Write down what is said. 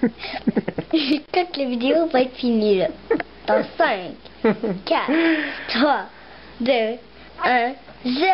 Toute la vidéo va être finie là. Dans 5, 4, 3, 2, 1, 0.